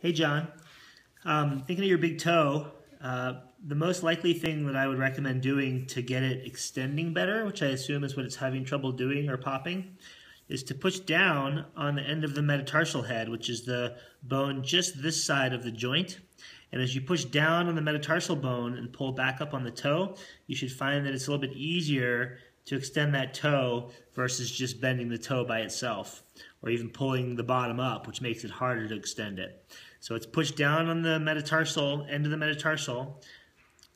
Hey, John. Um, thinking of your big toe, uh, the most likely thing that I would recommend doing to get it extending better, which I assume is what it's having trouble doing or popping, is to push down on the end of the metatarsal head, which is the bone just this side of the joint. And as you push down on the metatarsal bone and pull back up on the toe, you should find that it's a little bit easier to extend that toe versus just bending the toe by itself or even pulling the bottom up, which makes it harder to extend it. So it's pushed down on the metatarsal, end of the metatarsal,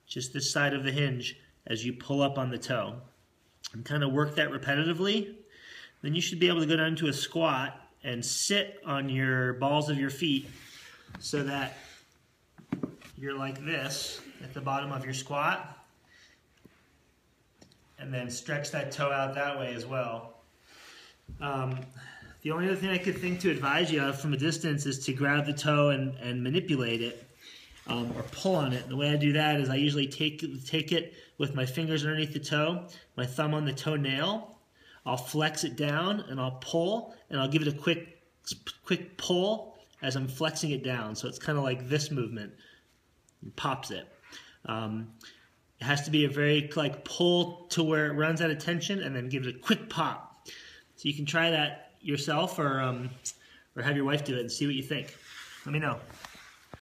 just this side of the hinge as you pull up on the toe. And kind of work that repetitively. Then you should be able to go down to a squat and sit on your balls of your feet so that you're like this at the bottom of your squat. And then stretch that toe out that way as well. Um, the only other thing I could think to advise you of from a distance is to grab the toe and, and manipulate it um, or pull on it. The way I do that is I usually take, take it with my fingers underneath the toe, my thumb on the toenail. I'll flex it down and I'll pull and I'll give it a quick, quick pull as I'm flexing it down. So it's kind of like this movement. pops it. Um, it has to be a very like pull to where it runs out of tension and then give it a quick pop. So you can try that yourself or um, or have your wife do it and see what you think. Let me know.